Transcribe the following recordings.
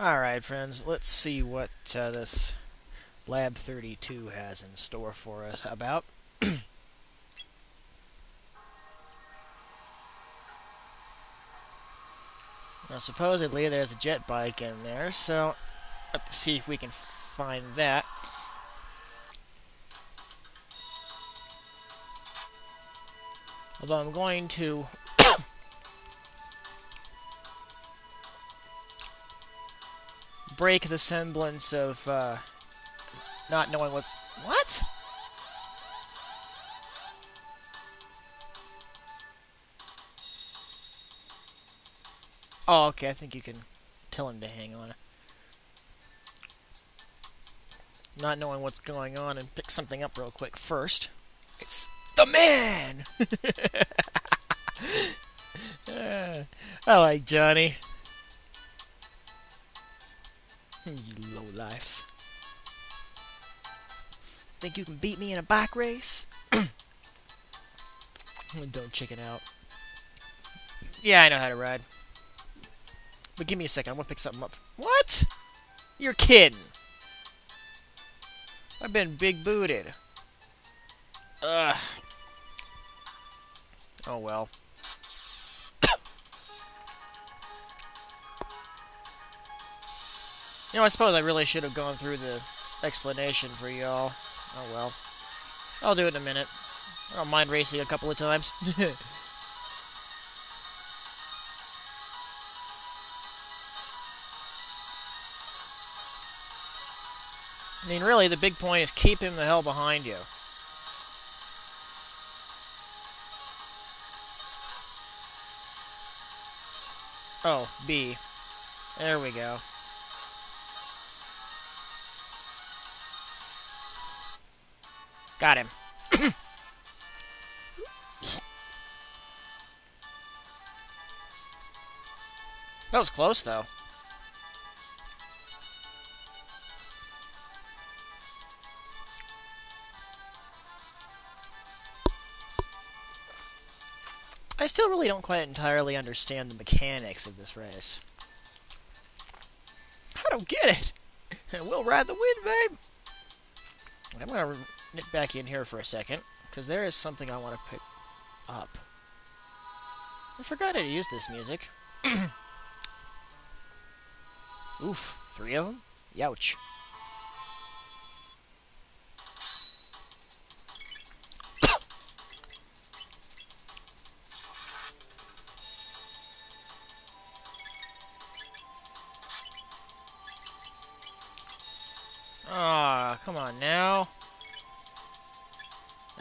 Alright, friends, let's see what uh, this Lab 32 has in store for us about. now, supposedly there's a jet bike in there, so let's see if we can find that. Although I'm going to break the semblance of uh, not knowing what's... What? Oh, okay, I think you can tell him to hang on. Not knowing what's going on and pick something up real quick first. It's the man! uh, I like Johnny. You low lifes. Think you can beat me in a bike race? Don't chicken out. Yeah, I know how to ride. But give me a second, I want to pick something up. What? You're kidding. I've been big booted. Ugh. Oh well. You know, I suppose I really should have gone through the explanation for y'all. Oh well. I'll do it in a minute. I don't mind racing a couple of times. I mean, really, the big point is keep him the hell behind you. Oh, B. There we go. Got him. that was close, though. I still really don't quite entirely understand the mechanics of this race. I don't get it. we'll ride the wind, babe. I'm to nip back in here for a second, because there is something I want to pick up. I forgot how to use this music. Oof, three of them? Youch. Ah, come on now.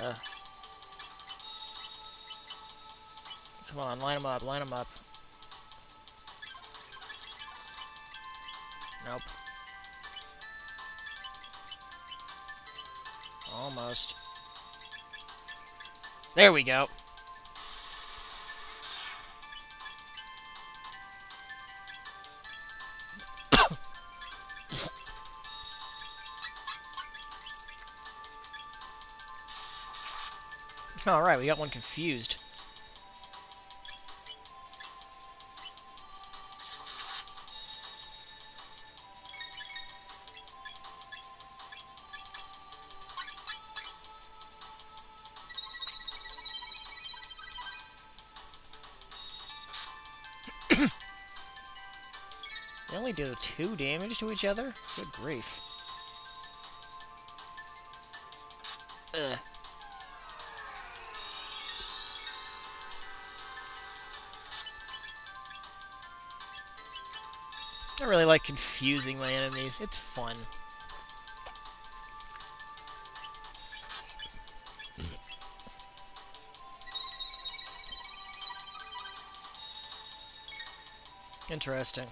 Uh. Come on, line them up, line them up. Nope. Almost. There we go. Oh, Alright, we got one confused. they only do two damage to each other? Good grief. Ugh. I really like confusing my enemies. It's fun. Interesting.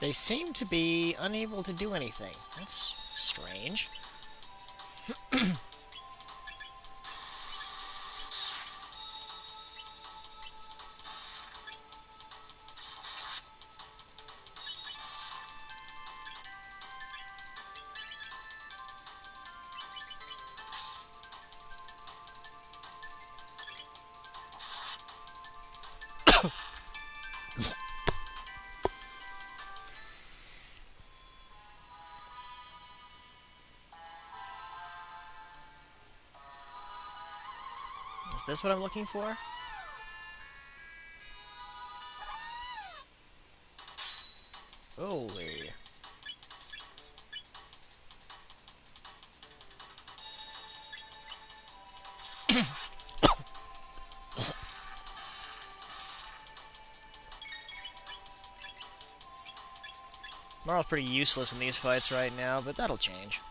They seem to be unable to do anything. That's strange. this what I'm looking for? Holy. Marle's pretty useless in these fights right now, but that'll change.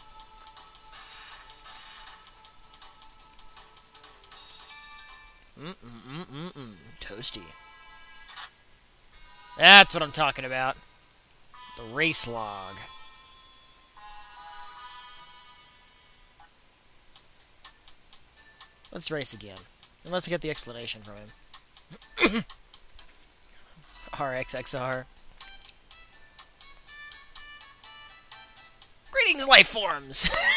Mm-mm-mm-mm-mm. Toasty. That's what I'm talking about. The race log. Let's race again. And let's get the explanation from him. RXXR. Greetings, life forms!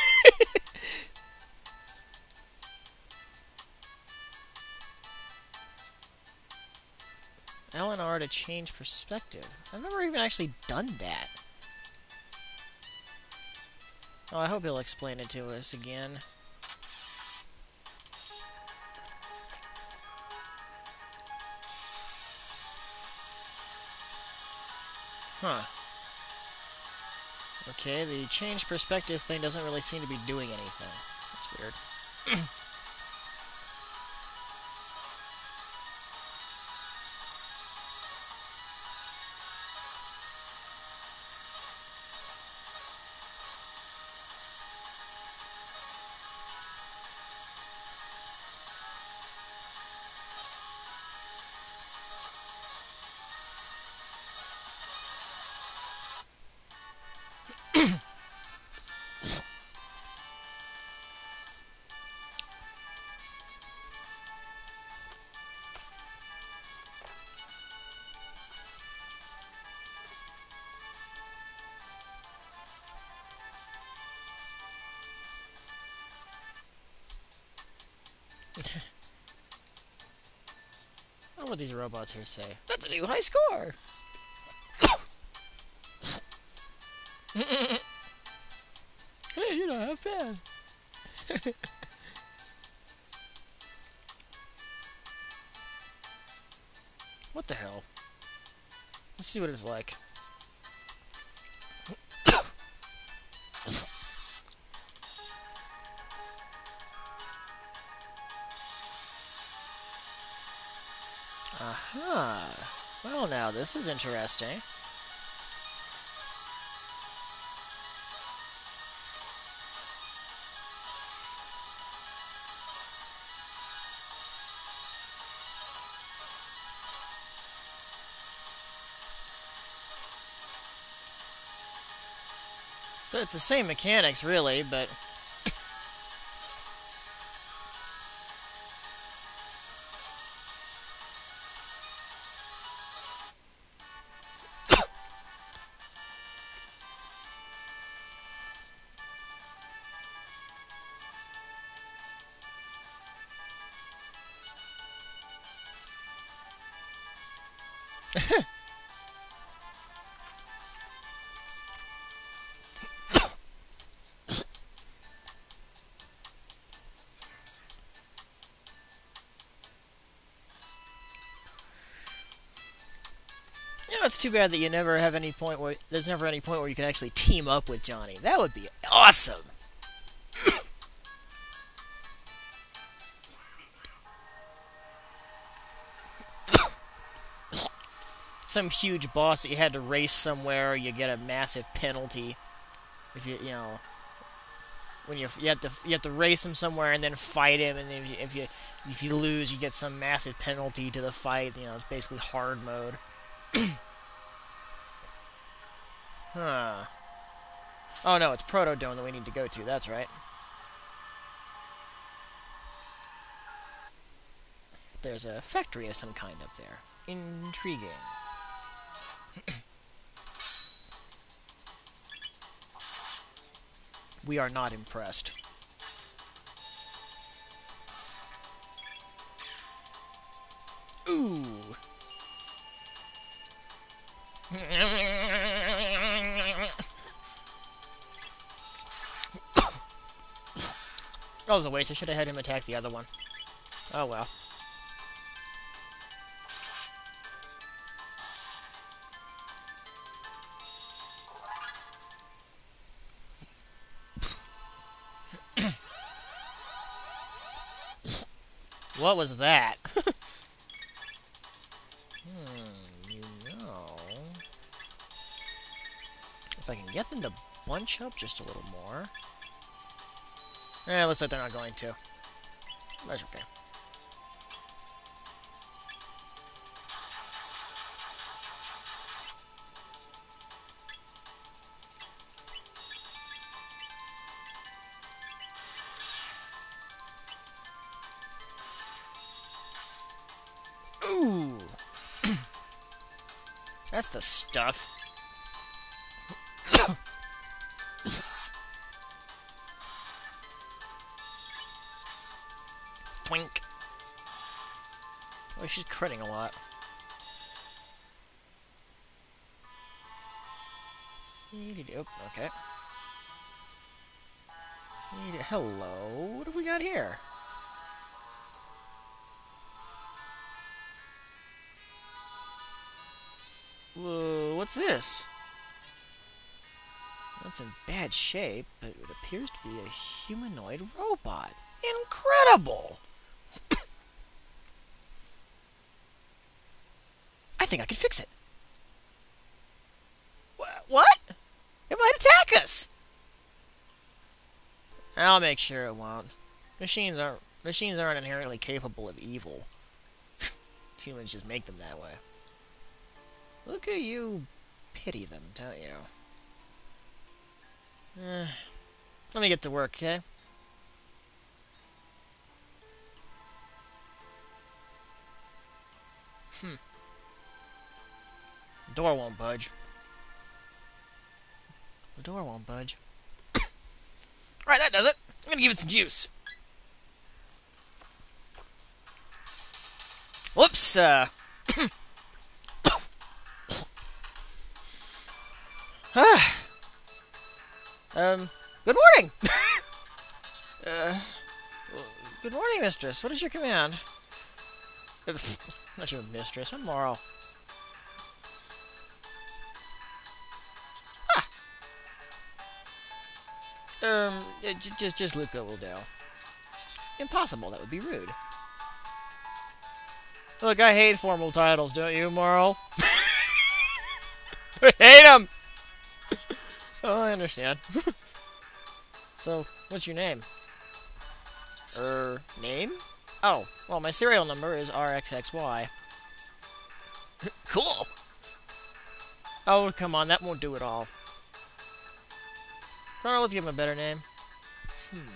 LNR to change perspective. I've never even actually done that. Oh, I hope he'll explain it to us again. Huh. Okay, the change perspective thing doesn't really seem to be doing anything. That's weird. what these robots here say. That's a new high score! hey, you're not half bad. what the hell? Let's see what it's like. Well, now, this is interesting. But it's the same mechanics, really, but... it's too bad that you never have any point where there's never any point where you can actually team up with Johnny. That would be awesome. Some huge boss that you had to race somewhere, you get a massive penalty if you you know when you you have to you have to race him somewhere and then fight him, and if you if you, if you lose, you get some massive penalty to the fight. You know, it's basically hard mode. Huh. Oh no, it's Proto Dome that we need to go to, that's right. There's a factory of some kind up there. Intriguing. We are not impressed. Ooh. That was a waste. I should have had him attack the other one. Oh well. What was that? hmm, you know... If I can get them to bunch up just a little more... Eh, looks like they're not going to. That's okay. That's the stuff. Twink. Oh, she's critting a lot. Oh, okay. Hello, what have we got here? Whoa, what's this? That's in bad shape, but it appears to be a humanoid robot. Incredible! I think I can fix it. Wh what? It might attack us! I'll make sure it won't. Machines aren't machines aren't inherently capable of evil. Humans just make them that way. Look at you pity them, don't you? Eh, let me get to work, okay? Hmm. The door won't budge. The door won't budge. Alright, that does it. I'm gonna give it some juice. Whoops, uh... um, good morning! uh, good morning, mistress. What is your command? Not your mistress, I'm Morrow. Um, just just Lucca will do. Impossible, that would be rude. Look, I hate formal titles, don't you, Marle? I hate them! Oh, I understand. so, what's your name? Er, name? Oh, well, my serial number is RXXY. cool! Oh, come on, that won't do it all. Oh, let's give him a better name. Hmm.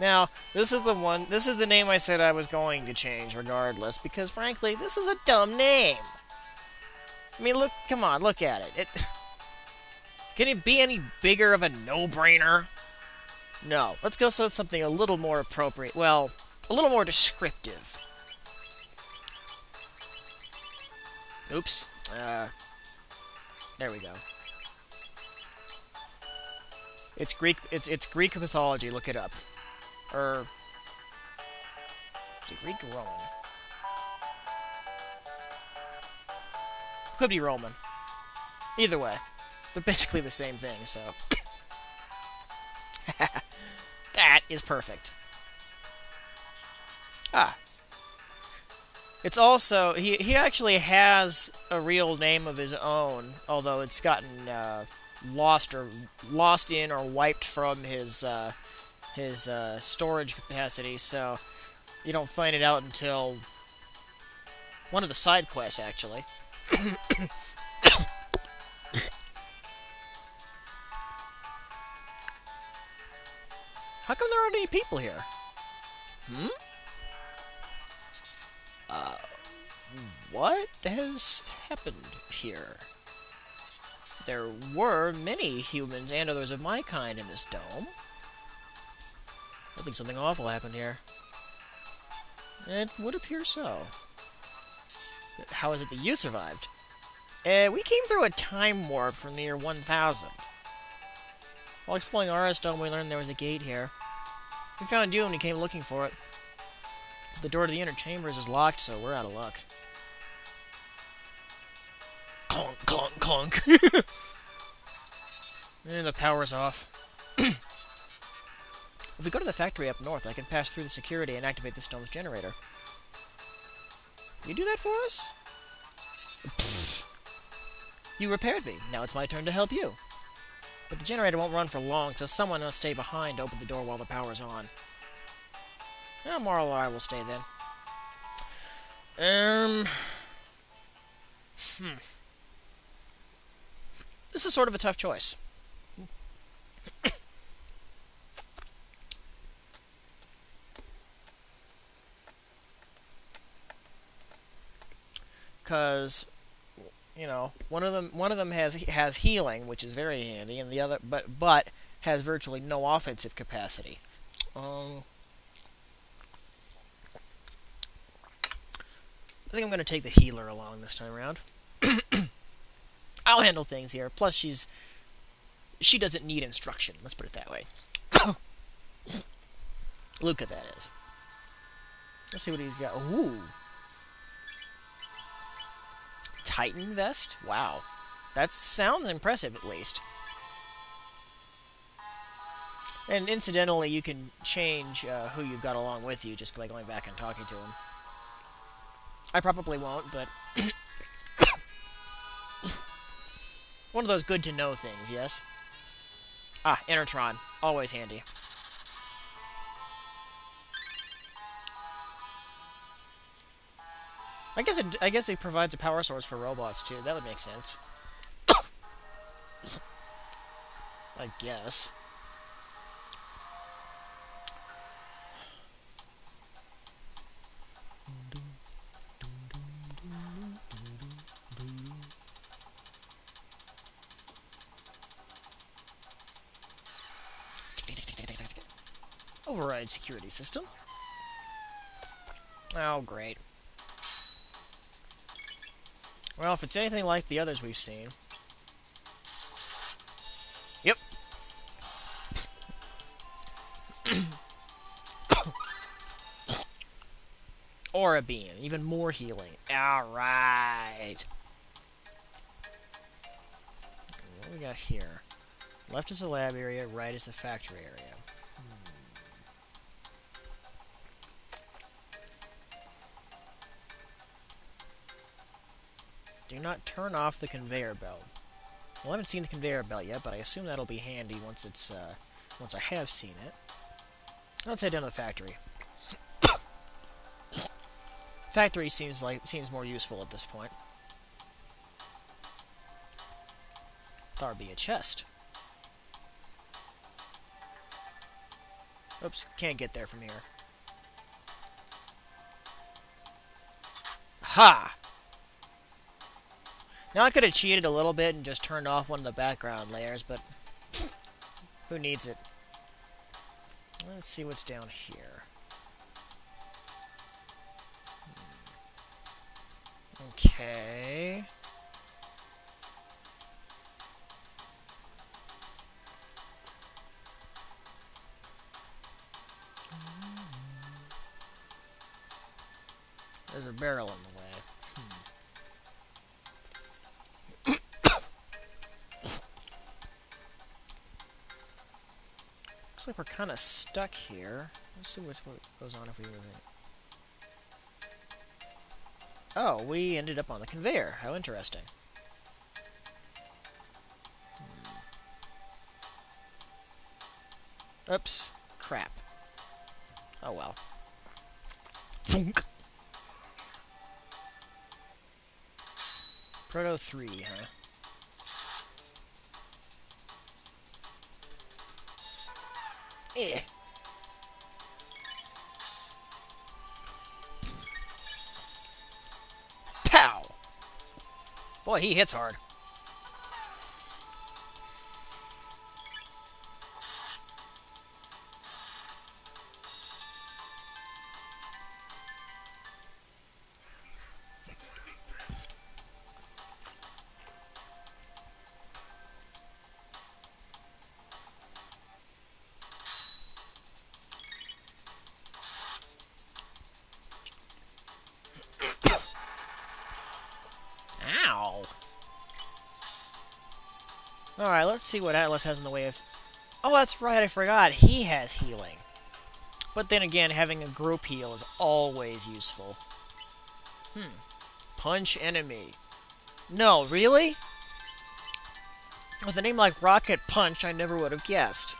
Now, this is the one, this is the name I said I was going to change regardless, because frankly, this is a dumb name. I mean, look, come on, look at it. It Can it be any bigger of a no-brainer? No. Let's go with something a little more appropriate. Well, a little more descriptive. Oops. Uh, there we go. It's Greek. It's it's Greek mythology. Look it up. Or is it Greek or Roman? Could be Roman. Either way, they're basically the same thing. So that is perfect. Ah. It's also he he actually has a real name of his own, although it's gotten uh, lost or lost in or wiped from his uh, his uh, storage capacity. So you don't find it out until one of the side quests, actually. How come there aren't any people here? Hmm? Uh, what has happened here? There were many humans and others of my kind in this dome. I think something awful happened here. It would appear so. How is it that you survived? Uh, we came through a time warp from the year 1000. While exploring Arris Dome, we learned there was a gate here. We found you and we came looking for it. The door to the inner chambers is locked, so we're out of luck. Clonk, clonk, clonk. and the power's off. if we go to the factory up north, I can pass through the security and activate the dome's generator. You do that for us? You repaired me. Now it's my turn to help you. But the generator won't run for long, so someone must stay behind to open the door while the power's on. Yeah, Marle I will stay then. Um... Hmm. This is sort of a tough choice. Because you know, one of them one of them has has healing, which is very handy, and the other but but has virtually no offensive capacity. Um, I think I'm going to take the healer along this time around. I'll handle things here. Plus, she's she doesn't need instruction. Let's put it that way. Lucca, that is. Let's see what he's got. Ooh. Titan vest? Wow. That sounds impressive, at least. And incidentally, you can change uh, who you've got along with you just by going back and talking to them. I probably won't, but... One of those good-to-know things, yes? Ah, Enertron. Always handy. I guess it. I guess it provides a power source for robots too. That would make sense. I guess. Override security system. Oh, great. Well, if it's anything like the others we've seen... Yep. Aura Beam, even more healing. Alright. What we got here? Left is the lab area, right is the factory area. Do not turn off the conveyor belt. Well, I haven't seen the conveyor belt yet, but I assume that'll be handy once it's, uh, once I have seen it. Let's head down to the factory. factory seems like seems more useful at this point. Thought be a chest. Oops, can't get there from here. Ha! Now I could have cheated a little bit and just turned off one of the background layers, but who needs it? Let's see what's down here. Okay. There's a barrel in like we're kind of stuck here. Let's see what goes on if we move it. Oh, we ended up on the conveyor. How interesting. Hmm. Oops. Crap. Oh well. Funk. Proto 3, huh? Eh. Pow! Boy, he hits hard. Alright, let's see what Atlas has in the way of... Oh, that's right, I forgot. He has healing. But then again, having a group heal is always useful. Hmm. Punch enemy. No, really? With a name like Rocket Punch, I never would have guessed.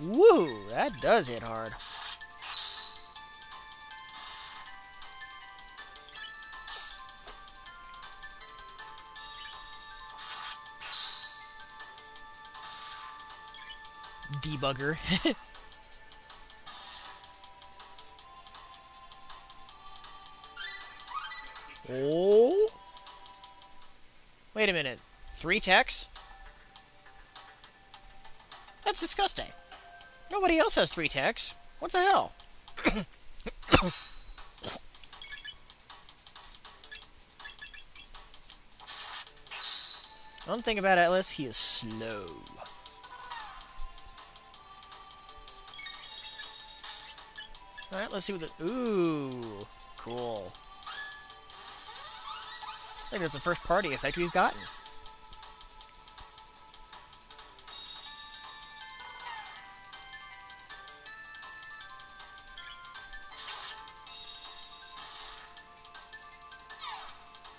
Woo, that does hit hard. Debugger. oh. Wait a minute. Three techs? That's disgusting. Nobody else has three techs. What the hell? One thing about Atlas, he is slow. Alright, let's see what the... Ooh, cool. I think that's the first party effect we've gotten.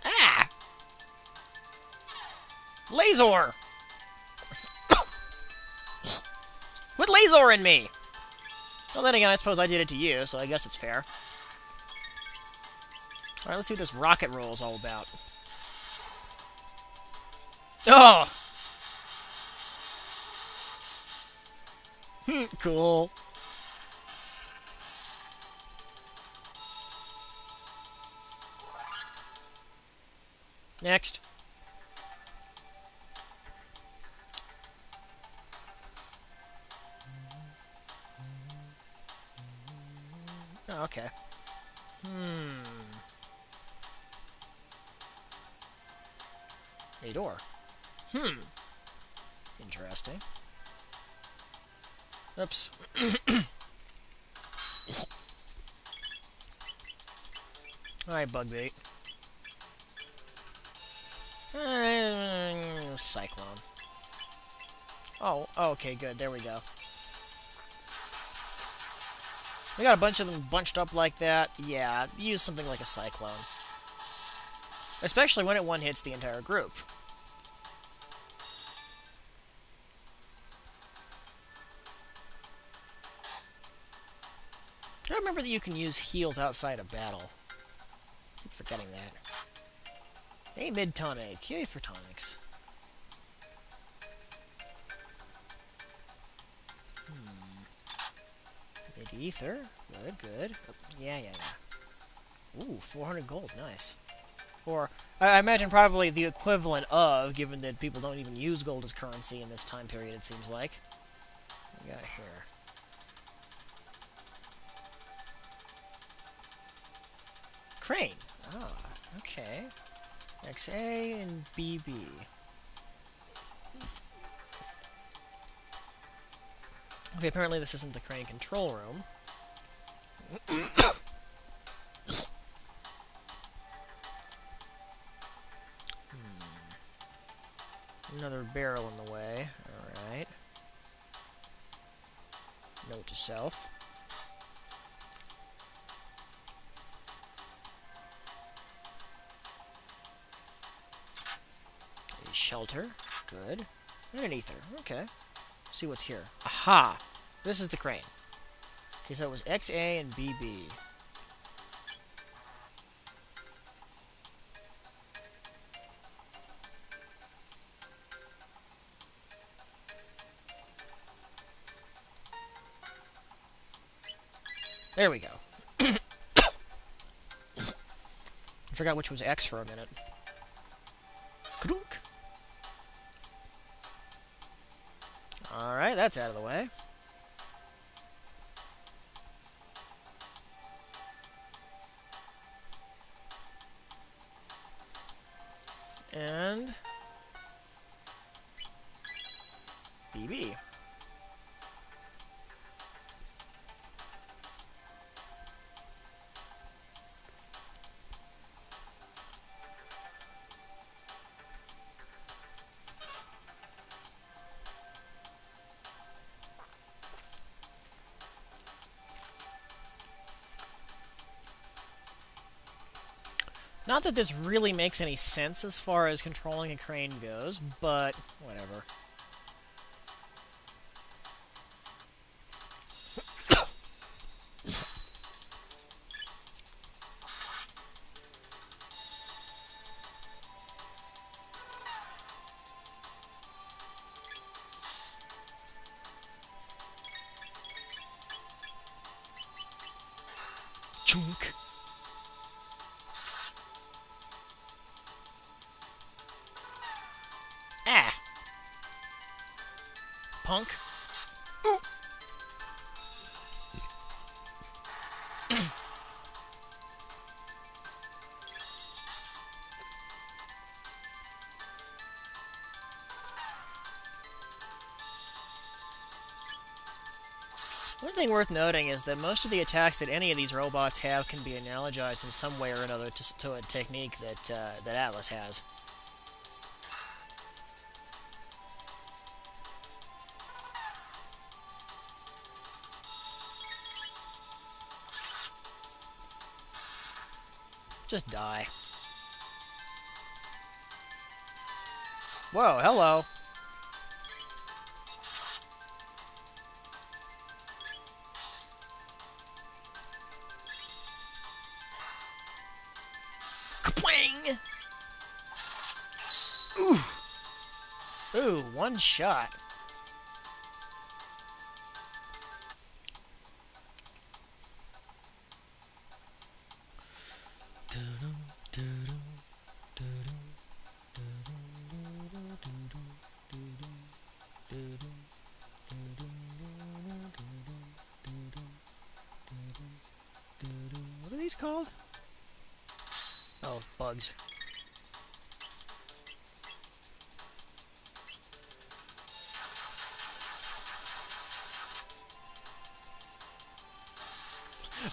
Ah! Laser! Put laser in me! Well, then again, I suppose I did it to you, so I guess it's fair. Alright, let's see what this rocket roll is all about. Oh! Hmm, cool. Next. Okay. Hmm. A door. Hmm. Interesting. Oops. Alright, bug bait. Uh, cyclone. Oh, okay, good. There we go. We got a bunch of them bunched up like that. Yeah, use something like a cyclone. Especially when it one-hits the entire group. I remember that you can use heals outside of battle. I keep forgetting that. Hey, mid-tonic. Yay for tonics. Ether. Good, good. Yeah, yeah, yeah. Ooh, 400 gold. Nice. Or, I imagine probably the equivalent of, given that people don't even use gold as currency in this time period, it seems like. We got here? Crane. Ah, okay. XA and BB. Okay, apparently this isn't the crane control room. hmm. Another barrel in the way. Alright. Note to self. A shelter. Good. And an ether. Okay. See what's here. Aha! This is the crane. Okay, so it was XA and BB. There we go. I forgot which was X for a minute. Alright, that's out of the way. And... BB. Not that this really makes any sense as far as controlling a crane goes, but whatever. Chunk. Punk. One thing worth noting is that most of the attacks that any of these robots have can be analogized in some way or another to, to a technique that uh, that Atlas has. Just die. Whoa, hello. Kapwang! Ooh. Ooh, one shot.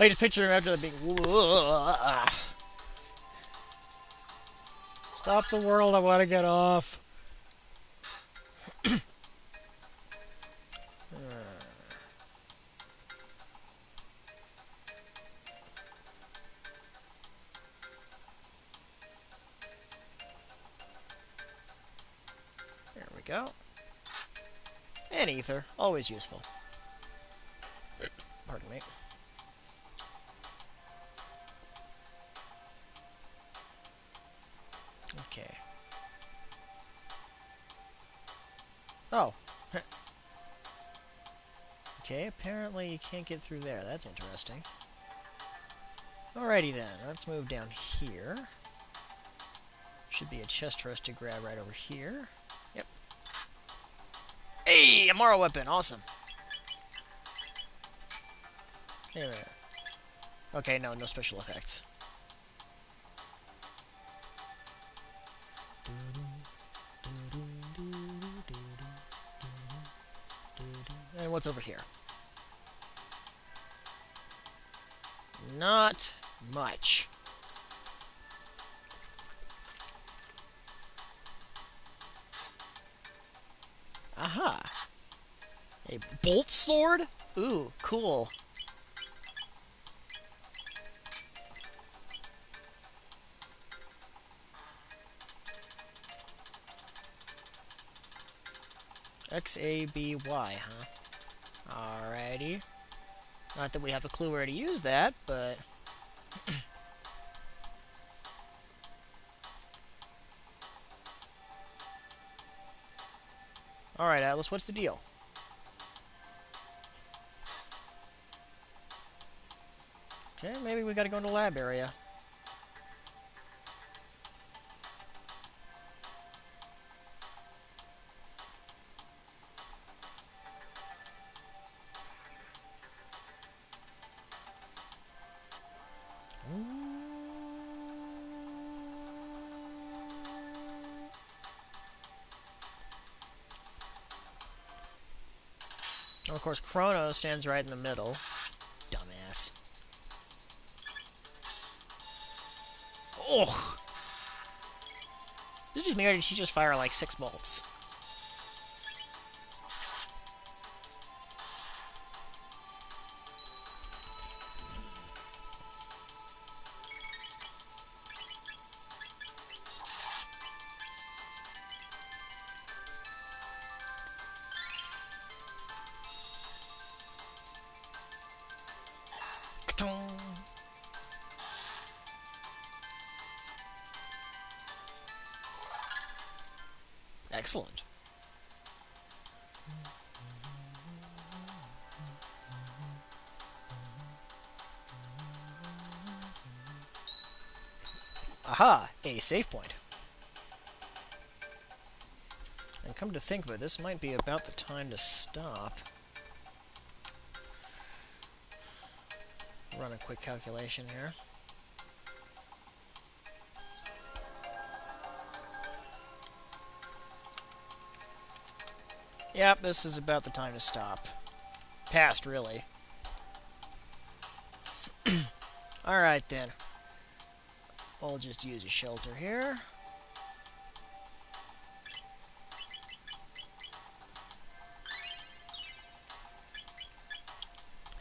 I just picture him after that being. Stop the world! I want to get off. There we go. And ether, always useful. Pardon me. Apparently you can't get through there. That's interesting. Alrighty then, let's move down here. Should be a chest for us to grab right over here. Yep. Hey, Amara weapon, awesome. Okay, no, no special effects. And what's over here? Not much. Aha! A bolt sword? Ooh, cool. X-A-B-Y, huh? Alrighty. Not that we have a clue where to use that, but... Alright, Atlas, what's the deal? Okay, maybe we gotta go into the lab area. And of course, Crono's stands right in the middle. Dumbass. Oh! Did just me or did she just fire like six bolts? A save point. And come to think of it, this might be about the time to stop. Run a quick calculation here. Yep, this is about the time to stop. Past, really. Alright then. We'll just use a shelter here.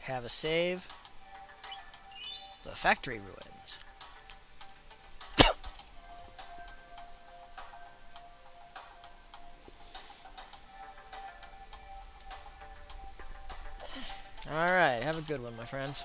Have a save. The factory ruins. Alright, have a good one, my friends.